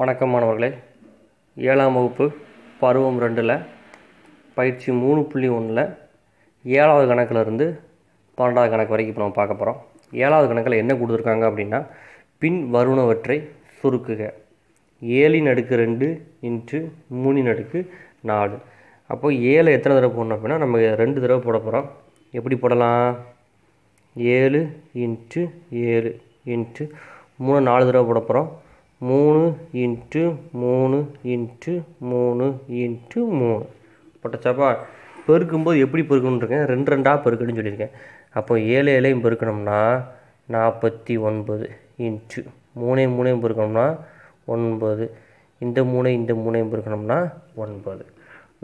வணக்கம் மாணவர்களே. ஏழாம் வகுப்பு பருவம் ரெண்டில் பயிற்சி மூணு புள்ளி ஒன்றில் ஏழாவது கணக்கில் இருந்து பன்னெண்டாவது கணக்கு வரைக்கும் இப்போ நம்ம பார்க்க போகிறோம் ஏழாவது கணக்கில் என்ன கொடுத்துருக்காங்க அப்படின்னா பின் வருணவற்றை சுருக்குக. ஏழின் அடுக்கு ரெண்டு இன்ட்டு மூணின் அடுக்கு நாலு. அப்போ ஏழை எத்தனை தடவை போடணும் அப்படின்னா நம்ம ரெண்டு தடவை போட போகிறோம் எப்படி போடலாம்? ஏழு இன்ட்டு ஏழு இன்ட்டு மூணு நாலு தடவை போட போகிறோம் மூணு இன்ட்டு மூணு இன்ட்டு மூணு இன்ட்டு மூணு. போட்டச்சாப்பா பெருக்கும்போது எப்படி பெருக்கணுன்றிருக்கேன் ரெண்டு ரெண்டாக பெருக்கணும்னு சொல்லியிருக்கேன். அப்போ ஏழு ஏழையும் பெருக்கணும்னா நாற்பத்தி ஒன்பது இன்ட்டு மூணையும் மூணையும் பெருக்கணும்னா ஒன்பது. இந்த மூணை இந்த மூணையும் பெருக்கணும்னா ஒன்பது.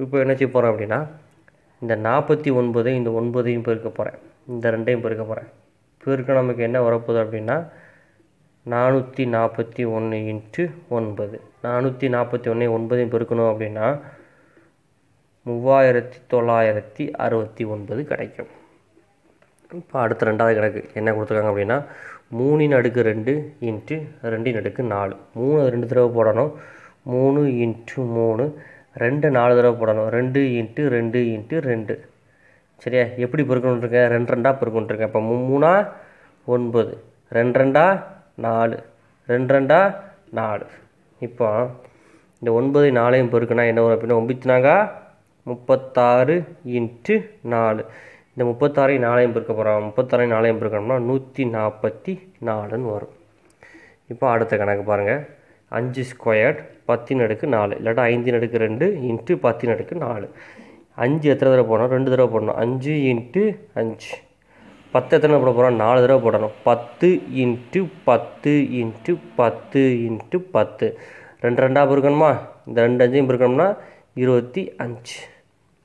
இப்போ என்ன செய்ய போகிறோம் அப்படின்னா இந்த நாற்பத்தி ஒன்பதையும் இந்த ஒன்பதையும் பெருக்க போகிறேன் இந்த ரெண்டையும் பெருக்க போகிறேன் பெருக்க நமக்கு என்ன வரப்போகுது அப்படின்னா நானூற்றி நாற்பத்தி ஒன்று இன்ட்டு ஒன்பது. நானூற்றி நாற்பத்தி ஒன்று ஒன்பதையும் பெருக்கணும் அப்படின்னா மூவாயிரத்தி தொள்ளாயிரத்தி அறுபத்தி ஒன்பது கிடைக்கும். இப்போ அடுத்த ரெண்டாவது கணக்கு என்ன கொடுத்துருக்காங்க அப்படின்னா மூணின் அடுக்கு ரெண்டு இன்ட்டு ரெண்டின் அடுக்கு நாலு. மூணு ரெண்டு தடவை போடணும். மூணு இன்ட்டு மூணு. ரெண்டு நாலு தடவை போடணும். ரெண்டு இன்ட்டு ரெண்டு இன்ட்டு ரெண்டு. சரியா? எப்படி பெருக்கணுன்ட்ருக்கேன் ரெண்டு ரெண்டாக பெருக்கணுன்ட்ருக்கேன் இப்போ மூணா ஒன்பது. ரெண்டு ரெண்டாக நாலு. ரெண்டு ரெண்டா? நாலு. இப்போ இந்த ஒன்பது நாலையும் பெருக்குனா என்ன வரும் அப்படின்னா ஒம்பித்துனாங்க? முப்பத்தாறு இன்ட்டு நாலு. இந்த முப்பத்தாறையும் நாளையும் பெருக்க போகிறோம் முப்பத்தாறையும் நாளையும் பெருக்கணும்னா நூற்றி நாற்பத்தி நாலுன்னு வரும். இப்போ அடுத்த கணக்கு பாருங்கள் அஞ்சு ஸ்கொயர்ட் பத்தின் அடுக்கு நாலு. இல்லாட்டா ஐந்தின் அடுக்கு ரெண்டு இன்ட்டு பத்தின் அடுக்கு நாலு. அஞ்சு எத்தனை தடவை போடணும்? ரெண்டு தடவை போடணும். அஞ்சு இன்ட்டு அஞ்சு. பத்து எத்தனை போட போகிறோம் நாலு தடவை போடணும். பத்து இன்ட்டு பத்து இன்ட்டு பத்து இன்ட்டு பத்து. ரெண்டு ரெண்டாக பெருக்கணுமா? இந்த ரெண்டு அஞ்சையும் பெருக்கணும்னா இருபத்தி அஞ்சு.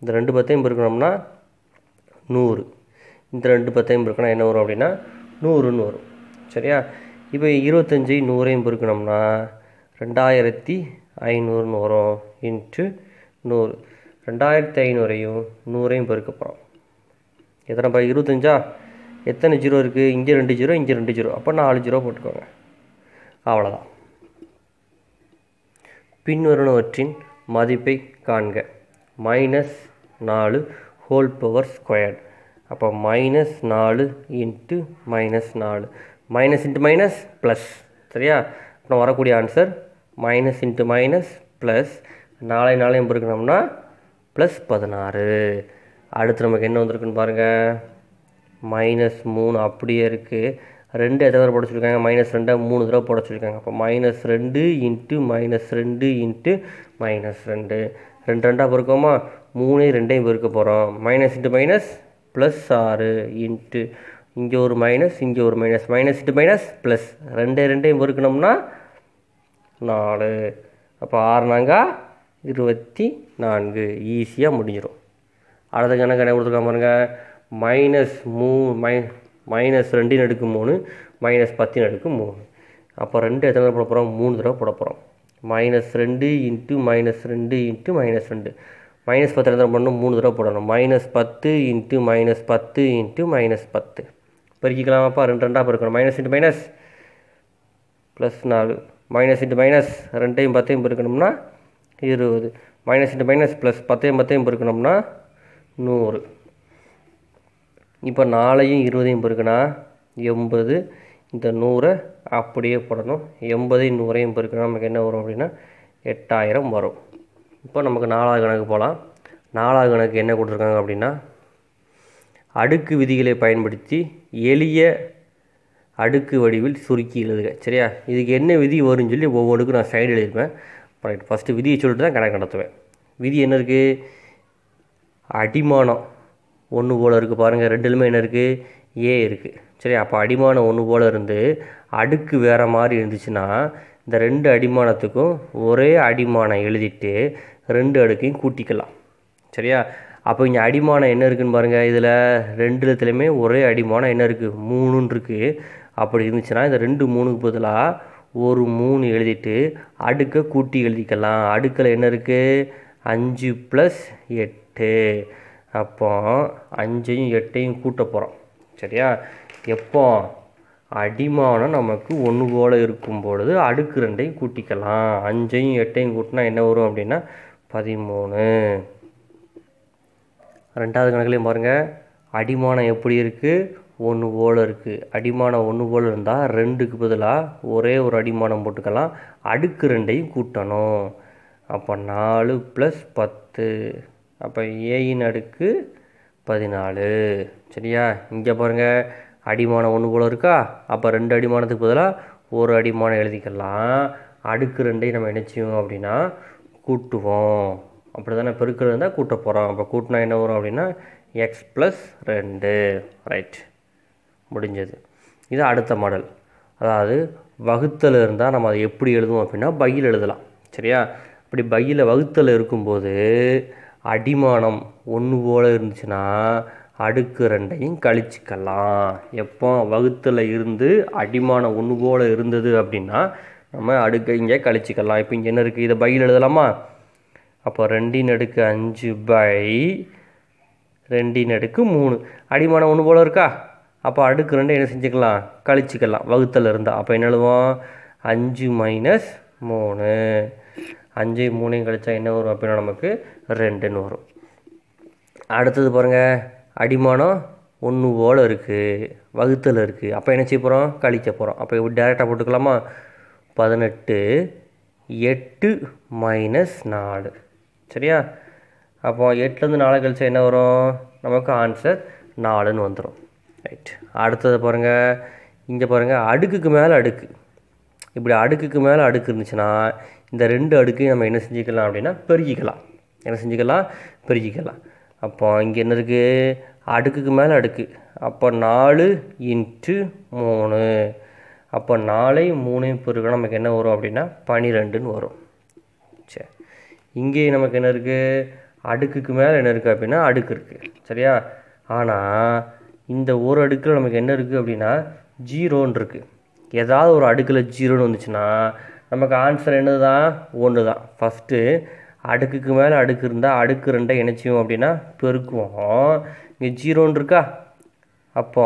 இந்த ரெண்டு பத்தையும் பெருக்கணும்னா நூறு. இந்த ரெண்டு பத்தையும் பெருக்கணும் என்ன வரும் அப்படின்னா நூறுன்னு வரும் சரியா? இப்போ இருபத்தஞ்சி நூறையும் பெருக்கணும்னா ரெண்டாயிரத்தி ஐநூறுன்னு வரும். இன்ட்டு நூறு. ரெண்டாயிரத்தி ஐநூறையும் நூறையும் பெருக்க போகிறோம் எத்தனை பா? இருபத்தஞ்சா? எத்தனை ஜீரோ இருக்குது இங்கே ரெண்டு ஜீரோ இங்கே ரெண்டு ஜீரோ. அப்போ நாலு ஜீரோ போட்டுக்கோங்க. அவ்வளோதான். பின்வருவனவற்றின் மதிப்பை காண்க. மைனஸ் நாலு ஹோல் பவர் ஸ்கொயர்ட் அப்போ மைனஸ் நாலு இன்ட்டு மைனஸ் நாலு. மைனஸ் இன்ட்டு மைனஸ் ப்ளஸ் சரியா? அப்புறம் வரக்கூடிய answer minus into minus plus நாளை நாளையும் பெருக்கணும்னா ப்ளஸ் பதினாறு. அடுத்து நமக்கு என்ன வந்திருக்குன்னு பாருங்கள் மைனஸ் மூணு அப்படியே இருக்குது ரெண்டு எத்தனை தடவை போட மைனஸ் ரெண்டாக மூணு தடவை படைச்சிருக்காங்க. அப்போ மைனஸ் ரெண்டு இன்ட்டு மைனஸ் ரெண்டு இன்ட்டு மைனஸ் ரெண்டு. ரெண்டு ரெண்டாக பெருக்கோமா? மூணே ரெண்டையும் பெருக்க போகிறோம் மைனஸ் இன்ட்டு மைனஸ் ப்ளஸ் ஆறு இன்ட்டு இங்கே ஒரு மைனஸ் இங்கே ஒரு minus minus into minus plus ரெண்டே ரெண்டையும் பெருக்கணும்னா நாலு. அப்போ ஆறுனாங்க இருபத்தி நான்கு. ஈஸியாக முடிஞ்சிடும் அடுத்த கணக்கு என்ன கொடுத்துருக்காங்க பாருங்கள் மைனஸ் மூ மை மைனஸ் ரெண்டின் அடுக்கு மூணு மைனஸ் பத்தின் அடுக்கு மூணு. அப்போ ரெண்டு எத்தனை தடவை போட போகிறோம் மூணு தடவை போட போகிறோம் மைனஸ் ரெண்டு இன்ட்டு மைனஸ் ரெண்டு இன்ட்டு மைனஸ் ரெண்டு. மைனஸ் பத்து எத்தனை பண்ணணும் மூணு தடவை போடணும். மைனஸ் பத்து இன்ட்டு மைனஸ் பத்து இன்ட்டு மைனஸ் பத்து. பெருக்கிக்கலாமாப்பா? ரெண்டு ரெண்டாக பெருக்கணும். மைனஸ் இன்ட்டு மைனஸ் ப்ளஸ் நாலு. மைனஸ் இன்ட்டு மைனஸ் ரெண்டையும் பத்தையும் பெருக்கணும்னா இருபது. மைனஸ் இன்ட்டு மைனஸ் ப்ளஸ் பத்தையும் பத்தையும் பெருக்கணும்னா நூறு. இப்போ நாலையும் இருபதையும் பெருக்குனா எண்பது. இந்த நூறை அப்படியே போடணும். எண்பதையும் நூறையும் பெருக்கினா நமக்கு என்ன வரும் அப்படின்னா எட்டாயிரம் வரும். இப்போ நமக்கு நாலாவது கணக்கு போகலாம். நாலாவது கணக்கு என்ன கொடுத்துருக்காங்க அப்படின்னா அடுக்கு விதிகளை பயன்படுத்தி எளிய அடுக்கு வடிவில் சுருக்கி எழுதுக. சரியா? இதுக்கு என்ன விதி வரும்னு சொல்லி ஒவ்வொன்றுக்கும் நான் சைடு எழுதிருப்பேன் ரைட் ஃபஸ்ட்டு விதியை சொல்லிட்டு தான் கணக்கு நடத்துவேன். விதி என்ன இருக்குது அடிமானம். ஒன்று போல் இருக்குது பாருங்கள் ரெண்டுலுமே என்ன இருக்குது ஏ இருக்குது சரி அப்போ அடிமானம் ஒன்று போல் இருந்து அடுக்கு வேறு மாதிரி இருந்துச்சுன்னா இந்த ரெண்டு அடிமானத்துக்கும் ஒரே அடிமானம் எழுதிட்டு ரெண்டு அடுக்கையும் கூட்டிக்கலாம். சரியா? அப்போ இங்கே அடிமானம் என்ன இருக்குன்னு பாருங்கள் இதில் ரெண்டு இடத்துலையுமே ஒரே அடிமானம் என்ன இருக்குது மூணுன்னு இருக்குது அப்படி இருந்துச்சுன்னா இந்த ரெண்டு மூணுக்கு பதிலாக ஒரு மூணு எழுதிட்டு அடுக்கை கூட்டி எழுதிக்கலாம். அடுக்கில் என்ன இருக்குது அஞ்சு ப்ளஸ் எட்டு. அப்போ அஞ்சையும் எட்டையும் கூட்ட போகிறோம் சரியா? எப்போ அடிமானம் நமக்கு ஒன்று போல் இருக்கும் பொழுது அடுக்கு ரெண்டையும் கூட்டிக்கலாம். அஞ்சையும் எட்டையும் கூட்டினா என்ன வரும் அப்படின்னா பதிமூணு. ரெண்டாவது கணக்குலையும் பாருங்கள் அடிமானம் எப்படி இருக்குது ஒன்று போல் இருக்குது அடிமானம் ஒன்று போல் இருந்தால் ரெண்டுக்கு பதிலாக ஒரே ஒரு அடிமானம் போட்டுக்கலாம். அடுக்கு ரெண்டையும் கூட்டணும். அப்போ நாலு ப்ளஸ் பத்து. அப்போ ஏயின் அடுக்கு பதினாலு. சரியா? இங்கே பாருங்கள் அடிமானம் ஒன்று போல் இருக்கா? அப்போ ரெண்டு அடிமானத்துக்கு பதிலாக ஒரு அடிமானம் எழுதிக்கலாம். அடுக்கு ரெண்டையும் நம்ம என்ன அப்படின்னா கூட்டுவோம். அப்படி தானே பெருக்கிறது இருந்தால் கூட்ட போகிறோம் அப்போ கூட்டினா என்ன வரும் அப்படின்னா எக்ஸ் ப்ளஸ் ரெண்டு. ரைட் முடிஞ்சது. இது அடுத்த மாடல். அதாவது வகுத்தல் இருந்தால் நம்ம அதை எப்படி எழுதுவோம் அப்படின்னா பையில் எழுதலாம். சரியா? அப்படி பையில் வகுத்தல் இருக்கும்போது அடிமானம் ஒன்று போல் இருந்துச்சுன்னா அடுக்கு ரெண்டையும் கழிச்சிக்கலாம். எப்போ வகுத்தில் இருந்து அடிமானம் ஒன்று போல் இருந்தது அப்படின்னா நம்ம அடுக்கு இங்கே கழிச்சிக்கலாம். இப்போ இங்கே என்ன இருக்குது இதை பையில் எழுதலாமா? அப்போ ரெண்டின் அடுக்கு அஞ்சு பை ரெண்டின் அடுக்கு மூணு. அடிமானம் ஒன்று போல் இருக்கா? அப்போ அடுக்கு ரெண்டு என்ன செஞ்சுக்கலாம்? கழிச்சிக்கலாம். வகுத்தல் இருந்தால் அப்போ என்ன எழுதுவோம்? அஞ்சு மைனஸ் மூணு. அஞ்சு மூணையும் கழிச்சா என்ன வரும் அப்படின்னா நமக்கு ரெண்டுன்னு வரும். அடுத்தது பாருங்கள் அடிமானம் ஒன்று போல் இருக்குது வகுத்தல் இருக்குது அப்போ என்ன செய்ய போகிறோம் கழிக்க போகிறோம் அப்போ இப்படி டேரெக்டாக போட்டுக்கலாமா? பதினெட்டு எட்டு மைனஸ் நாலு. சரியா? அப்போ எட்டுலேருந்து நாலு கழிச்சா என்ன வரும்? நமக்கு ஆன்சர் நாலுன்னு வந்துடும் ரைட் அடுத்தது பாருங்கள் இங்கே பாருங்கள் அடுக்குக்கு மேலே அடுக்கு. இப்படி அடுக்குக்கு மேலே அடுக்கு இருந்துச்சுன்னா இந்த ரெண்டு அடுக்கையும் நம்ம என்ன செஞ்சுக்கலாம் அப்படின்னா பெருகிக்கலாம் என்ன செஞ்சுக்கலாம்? பெருகிக்கலாம் அப்போ இங்கே என்ன இருக்குது அடுக்குக்கு மேலே அடுக்கு. அப்போ நாலு இன்ட்டு மூணு. அப்போ நாலையும் மூணையும் பெருக்க நமக்கு என்ன வரும் அப்படின்னா பனிரெண்டுன்னு வரும். சரி இங்கே நமக்கு என்ன இருக்குது அடுக்குக்கு மேலே என்ன இருக்குது அப்படின்னா அடுக்கு இருக்குது சரியா? ஆனால் இந்த ஒரு அடுக்கில் நமக்கு என்ன இருக்குது அப்படின்னா ஜீரோன்னு இருக்குது ஏதாவது ஒரு அடுக்கில் ஜீரோன்னு வந்துச்சுன்னா நமக்கு ஆன்சர் என்னது தான் ஒன்று தான் ஃபஸ்ட்டு அடுக்குக்கு மேலே அடுக்கு இருந்தால் அடுக்கு ரெண்டை இணைச்சியும் அப்படின்னா பெருக்குவோம். இங்கே ஜீரோன்னு இருக்கா? அப்போ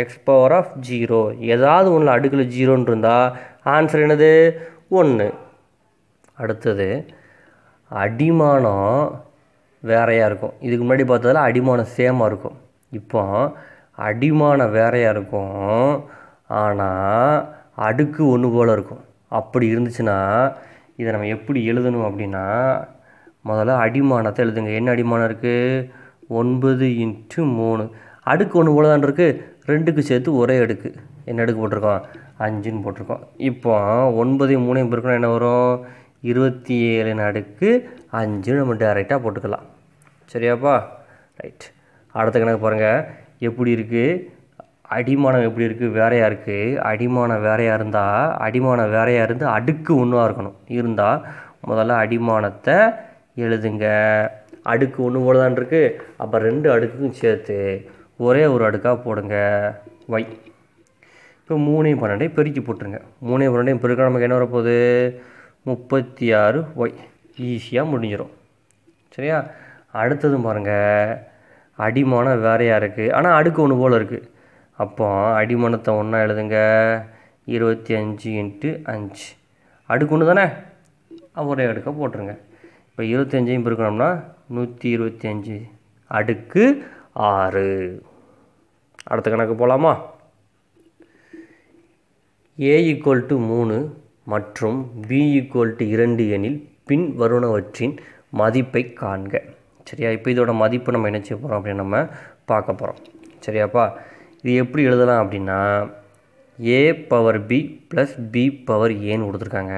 எக்ஸ் பவர் ஆஃப் ஜீரோ ஏதாவது ஒன்று அடுக்கில் ஜீரோன்னு இருந்தால் ஆன்சர் என்னது? ஒன்று அடுத்தது அடிமானம் வேறையாக இருக்கும். இதுக்கு முன்னாடி பார்த்ததில் அடிமானம் சேமாக இருக்கும். இப்போ அடிமானம் வேறையாக இருக்கும். ஆனால் அடுக்கு ஒன்று போல் இருக்கும். அப்படி இருந்துச்சுன்னா இதை நம்ம எப்படி எழுதணும் அப்படின்னா முதல்ல அடிமானத்தை எழுதுங்க. என்ன அடிமானம் இருக்குது ஒன்பது இன்ட்டு மூணு. அடுக்கு ஒன்று போல தான் இருக்குது ரெண்டுக்கு சேர்த்து ஒரே அடுக்கு. என்ன அடுக்கு போட்டிருக்கோம்? அஞ்சுன்னு போட்டிருக்கோம். இப்போ ஒன்பதையும் மூணையும் பெருக்கணும் என்ன வரும்? இருபத்தி ஏழு அடுக்கு அஞ்சு நம்ம டேரெக்டாக போட்டுக்கலாம். சரியாப்பா? ரைட் அடுத்த கணக்கு பாருங்கள் எப்படி இருக்குது அடிமானம் எப்படி இருக்குது வேறையாக இருக்குது அடிமானம் வேறையாக இருந்தால் அடிமானம் வேறையாக இருந்து அடுக்கு ஒன்றாக இருக்கணும். இருந்தால் முதல்ல அடிமானத்தை எழுதுங்க. அடுக்கு ஒன்று போல தான் இருக்குது அப்போ ரெண்டு அடுக்குக்கும் சேர்த்து ஒரே ஒரு அடுக்காக போடுங்க. வை இப்போ மூணையும் பன்னெண்டையும் பெருக்கி போட்டுருங்க. மூணையும் பன்னெண்டையும் பெருக்க நமக்கு என்ன வரப்போகுது? முப்பத்தி ஆறு ஒய் ஈஸியாக முடிஞ்சிடும் சரியா? அடுத்ததும் பாருங்கள் அடிமானம் வேறையாக இருக்குது ஆனால் அடுக்கு ஒன்று போல் இருக்குது அப்போ அடிமனத்தை ஒன்றா எழுதுங்க. இருபத்தி அஞ்சு இன்ட்டு அஞ்சு. அடுக்கு ஒன்று தானே? ஒரே அடுக்க போட்டுருங்க. இப்போ இருபத்தஞ்சையும் பெருக்கணும்னா நூற்றி இருபத்தி அஞ்சு. அடுக்கு ஆறு. அடுத்த கணக்கு போகலாமா ஏ ஈக்குவல் டு மூணு மற்றும் பி ஈக்குவல் டு இரண்டு எனில் பின் வருணவற்றின் மதிப்பை காண்க. சரியா? இப்போ இதோட மதிப்பு நம்ம என்ன செய்ய போகிறோம் அப்படின்னு நம்ம பார்க்க போகிறோம் சரியாப்பா? இது எப்படி எழுதலாம் அப்படின்னா A power B plus B power ஏன்னு கொடுத்துருக்காங்க.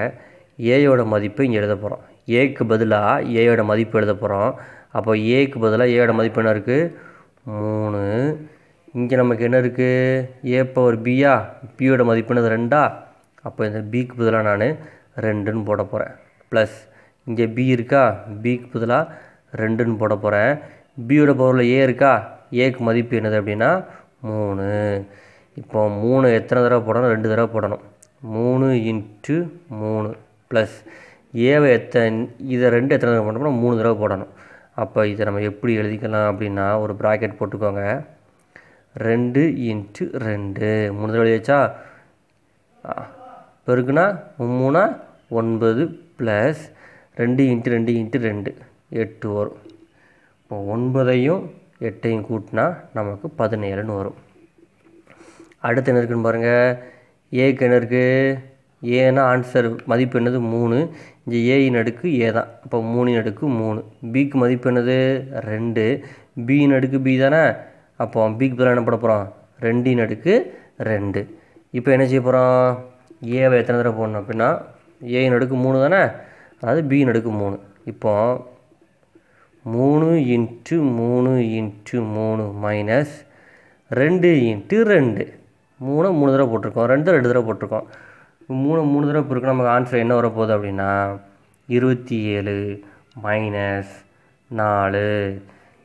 ஏயோட மதிப்பு இங்கே எழுத போகிறோம் ஏக்கு பதிலாக ஏயோட மதிப்பு எழுத போகிறோம் அப்போ ஏக்கு பதிலாக ஏயோட மதிப்பு என்ன இருக்குது மூணு. இங்கே நமக்கு என்ன இருக்குது ஏ பவர் பியா பியோட மதிப்பு என்னது ரெண்டா? அப்போ இந்த பிக்கு பதிலாக நான் ரெண்டுன்னு போட போகிறேன் ப்ளஸ் இங்கே பி இருக்கா? பிக்கு பதிலாக ரெண்டுன்னு போட போகிறேன் பியோட பவரில் ஏ இருக்கா? ஏக்கு மதிப்பு என்னது அப்படின்னா மூணு. இப்போ மூணு எத்தனை தடவை போடணும்? ரெண்டு தடவை போடணும். மூணு இன்ட்டு மூணு ப்ளஸ் ஏவை எத்தனை இதை ரெண்டு எத்தனை தடவை போடணும் மூணு தடவை போடணும். அப்போ இதை நம்ம எப்படி எழுதிக்கலாம் அப்படின்னா ஒரு ப்ராக்கெட் போட்டுக்கோங்க. ரெண்டு இன்ட்டு ரெண்டு. மூணு தடவை எழுதியாச்சா? பெருக்குனா மூணா ஒன்பது ப்ளஸ் ரெண்டு இன்ட்டு ரெண்டு இன்ட்டு ரெண்டு. எட்டு வரும். இப்போ ஒன்பதையும் எட்டையும் கூட்டினா நமக்கு பதினேழுன்னு வரும். அடுத்து என்ன இருக்குன்னு பாருங்கள் ஏக்கு என்ன இருக்குது ஏன்னா ஆன்சர் மதிப்பு என்னது? மூணு. இங்கே ஏயின் அடுக்கு ஏ தான். அப்போ மூணின் அடுக்கு மூணு. பிக்கு மதிப்பு என்னது? ரெண்டு. பியின் அடுக்கு பி தானே? அப்போ பிக்கு பதிலாக என்ன பண்ண போகிறோம் ரெண்டின் அடுக்கு ரெண்டு. இப்போ என்ன செய்ய போகிறோம் ஏவை எத்தனை தடவை போடணும் அப்படின்னா ஏயின் அடுக்கு மூணு தானே? அதாவது பியின் அடுக்கு மூணு. இப்போ மூணு இன்ட்டு மூணு இன்ட்டு மூணு மைனஸ் ரெண்டு இன்ட்டு ரெண்டு. மூணு மூணு தடவை போட்டிருக்கோம். ரெண்டு ரெண்டு தடவை போட்டிருக்கோம். மூணு மூணு தடவை போட்டிருக்கோம் நமக்கு ஆன்சர் என்ன வரப்போகுது அப்படின்னா இருபத்தி ஏழு மைனஸ் நாலு.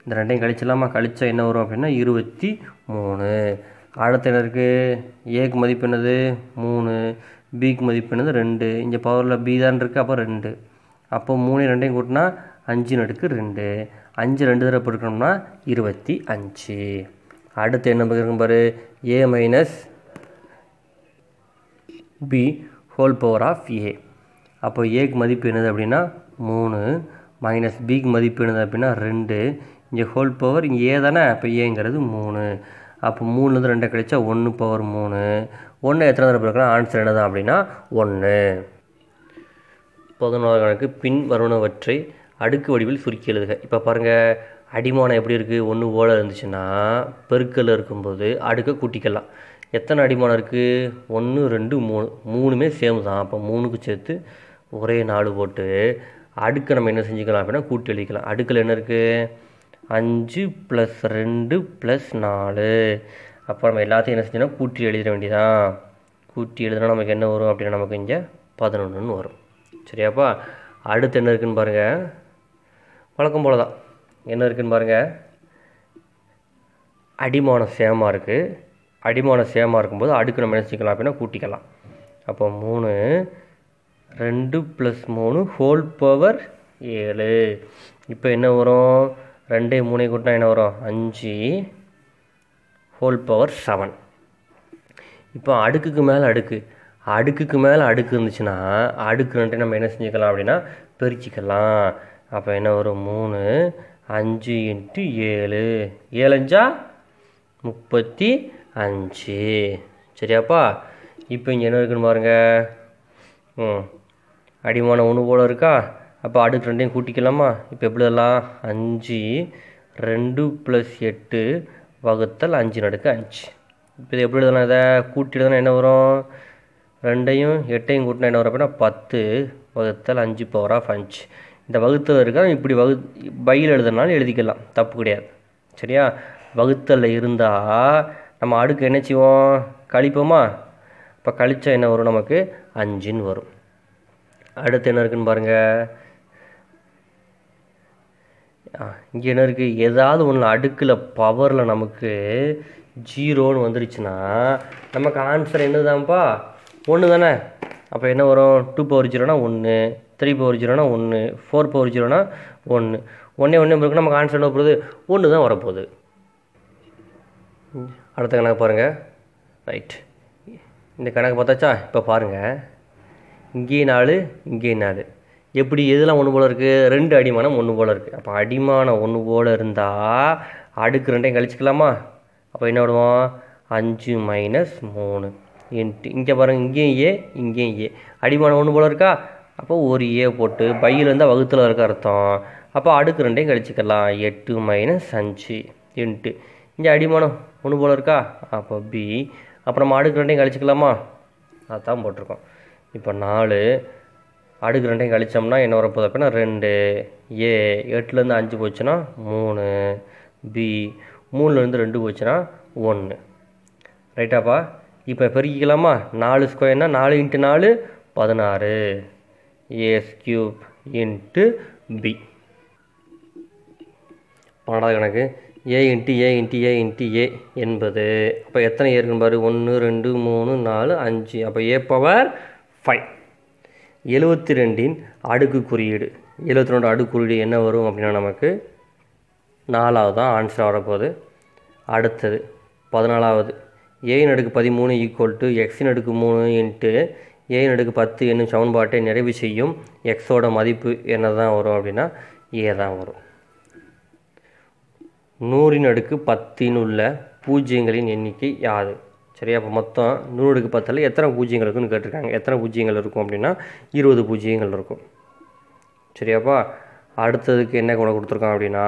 இந்த ரெண்டையும் கழிச்சிடலாமா? கழிச்சா என்ன வரும் அப்படின்னா இருபத்தி மூணு. அடுத்த என்ன இருக்குது ஏக்கு மதிப்பு என்னது? மூணு. பிக்கு மதிப்பு என்னது? ரெண்டு. இங்கே பவரில் பி தான் இருக்குது அப்போ ரெண்டு. அப்போ மூணு ரெண்டையும் கூட்டினா அஞ்சு நடுக்கு ரெண்டு. அஞ்சு ரெண்டு தடவை போட்டுக்கணும்னா இருபத்தி அஞ்சு. அடுத்து என்ன இருக்கும் பாரு? A minus B whole power of A அப்போ ஏக்கு மதிப்பு என்னது அப்படின்னா மூணு. மைனஸ் பிக்கு மதிப்பு என்னது அப்படின்னா ரெண்டு. இங்கே ஹோல் பவர் இங்கே ஏ தானே? அப்போ ஏங்கிறது மூணு. அப்போ மூணுலேருந்து ரெண்டை கழிச்சா ஒன்று பவர் மூணு. ஒன்று எத்தனை தடவை பிறக்கலாம் ஆன்சர் என்னதான் அப்படின்னா ஒன்று பதினோரு கணக்கு பின் வருவனவற்றை அடுக்கு வடிவில் சுருக்கி எழுதுக. இப்போ பாருங்கள் அடிமானம் எப்படி இருக்குது ஒன்று ஓலை இருந்துச்சுன்னா பெருக்கல் இருக்கும்போது அடுக்கை கூட்டிக்கலாம். எத்தனை அடிமானம் இருக்குது ஒன்று ரெண்டு மூணு. மூணுமே சேம் தான். அப்போ மூணுக்கு சேர்த்து ஒரே நாலு போட்டு அடுக்கை நம்ம என்ன செஞ்சுக்கலாம் அப்படின்னா கூட்டி எழுதிக்கலாம் அடுக்கில் என்ன இருக்குது அஞ்சு ப்ளஸ் ரெண்டு ப்ளஸ் நாலு. அப்போ நம்ம எல்லாத்தையும் என்ன செஞ்சோன்னா கூட்டி எழுதிட வேண்டியதான் கூட்டி எழுதுனா நமக்கு என்ன வரும் அப்படின்னா நமக்கு இங்கே பதினொன்றுன்னு வரும். சரியாப்பா? அடுத்து என்ன இருக்குன்னு பாருங்கள் வழக்கம் போல் தான். என்ன இருக்குதுன்னு பாருங்கள் அடிமானம் சேமாக இருக்குது அடிமானம் சேமாக இருக்கும்போது அடுக்கு நம்ம என்ன அப்படின்னா கூட்டிக்கலாம். அப்போ மூணு ரெண்டு ப்ளஸ் மூணு ஹோல் பவர் ஏழு. இப்போ என்ன வரும்? ரெண்டே மூணே கூட்டினா என்ன வரும்? அஞ்சு ஹோல் பவர் செவன் இப்போ அடுக்குக்கு மேலே அடுக்கு. அடுக்குக்கு மேலே அடுக்கு இருந்துச்சுன்னா அடுக்கு ரெண்டு நம்ம என்ன செஞ்சுக்கலாம் அப்படின்னா பிரிச்சுக்கலாம். அப்போ என்ன வரும்? மூணு. அஞ்சு இன்ட்டு ஏழு. ஏழஞ்சா முப்பத்தி அஞ்சு. சரியாப்பா? இப்போ இங்கே என்ன இருக்குன்னு பாருங்க. ம். அடிமான ஒன்று போல் இருக்கா? அப்போ அடுக்கு ரெண்டையும் கூட்டிக்கலாமா? இப்போ எப்படி எல்லாம் அஞ்சு ரெண்டு ப்ளஸ் எட்டு வகுத்தல் அஞ்சு நடுக்கு அஞ்சு. இப்போ இது எப்படி எழுதலாம் இதை? கூட்டி என்ன வரும்? ரெண்டையும் எட்டையும் கூட்டினா என்ன வரும் அப்படின்னா பத்து வகுத்தல் அஞ்சு பவர் ஆஃப் அஞ்சு. இந்த வகுத்தல் இருக்கா? இப்படி வகு பையில் எழுதுனாலும் எழுதிக்கலாம். தப்பு கிடையாது. சரியா? வகுத்தலில் இருந்தால் நம்ம அடுக்கு என்ன செய்வோம்? கழிப்போமா? இப்போ கழிச்சா என்ன வரும் நமக்கு? அஞ்சுன்னு வரும். அடுத்து என்ன இருக்குன்னு பாருங்கள் இங்கே என்ன இருக்குது ஏதாவது ஒன்று அடுக்கில் பவரில் நமக்கு ஜீரோன்னு வந்துருச்சுன்னா நமக்கு ஆன்சர் என்னதான்ப்பா ஒன்று தானே அப்போ என்ன வரும்? டூ பவர் ஜீரோனா ஒன்று த்ரீ பவர் ஜீரோனா ஒன்று ஃபோர் பவர் ஜீரோனா ஒன்று ஒன்றே ஒன்றே பிறகு நமக்கு ஆன்சர் என்ன போகுது ஒன்று தான் வரப்போகுது. அடுத்த கணக்கு பாருங்கள் ரைட் இந்த கணக்கு பார்த்தாச்சா? இப்போ பாருங்கள் இங்கே நாலு இங்கே நாலு. எப்படி எதெல்லாம் ஒன்று போல் இருக்குது ரெண்டு அடிமானம் ஒன்று போல் இருக்குது அப்போ அடிமானம் ஒன்று போல் இருந்தால் அடுக்கு ரெண்டையும் கழிச்சிக்கலாமா? அப்போ என்ன விடுவோம்? அஞ்சு மைனஸ் மூணு. இன்ட்டு இங்கே பாருங்கள் இங்கேயும் ஏ இங்கேயும் ஏ அடிமானம் ஒன்று போல் இருக்கா? அப்போ ஒரு ஏ போட்டு பையில் இருந்தால் வகுத்தில் இருக்க அர்த்தம். அப்போ அடுக்கு ரெண்டையும் கழிச்சிக்கலாம். எட்டு மைனஸ் அஞ்சு இன்ட்டு இங்கே அடிமானம் ஒன்று போல் இருக்கா? அப்போ பி அப்புறம் நம்ம அடுக்கு ரெண்டையும் கழிச்சிக்கலாமா? அதான் போட்டிருக்கோம். இப்போ நாலு. அடுக்கு ரெண்டையும் கழிச்சோம்னா என்ன வரப்போகுது அப்படின்னா ரெண்டு. ஏ எட்டுலேருந்து அஞ்சு போச்சுன்னா மூணு. பி மூணுலேருந்து ரெண்டு போச்சுன்னா ஒன்று ரைட்டாப்பா இப்போ பெருக்கிக்கலாமா? நாலு ஸ்கொயர்னால் நாலு இன்ட்டு நாலு பதினாறு. ஏஎஸ் கியூப் இன்ட்டு பி பன்னெண்டாவது கணக்கு. A into A into A into A என்பது. அப்போ எத்தனை ஏ இருக்குன்னு பாரு? ஒன்று ரெண்டு மூணு நாலு அஞ்சு. அப்போ ஏ பவர் ஃபைவ் எழுபத்தி ரெண்டின் அடுக்கு குறியீடு. எழுபத்தி ரெண்டு அடுக்கு குறியீடு என்ன வரும் அப்படின்னா நமக்கு நாலாவது தான் ஆன்சர் வரப்போகுது. அடுத்தது பதினாலாவது. ஏயின் அடுக்கு பதிமூணு ஈக்குவல் டு எக்ஸின் அடுக்கு மூணு இன்ட்டு ஏ அடுக்கு பத்து என்னும் சமன்பாட்டை நிறைவு செய்யும் எக்ஸோட மதிப்பு என்ன தான் வரும் அப்படின்னா ஏ தான் வரும். நூறின் அடுக்கு பத்தின் உள்ள பூஜ்ஜியங்களின் எண்ணிக்கை யாது? சரியா அப்போ மொத்தம் நூறு அடுக்கு பத்தில் எத்தனை பூஜ்ஜியங்கள் இருக்குன்னு கேட்டிருக்காங்க. எத்தனை பூஜ்ஜியங்கள் இருக்கும் அப்படின்னா இருபது பூஜ்ஜியங்கள் இருக்கும். சரியாப்பா அடுத்ததுக்கு என்ன கொண்டு கொடுத்துருக்கான் அப்படின்னா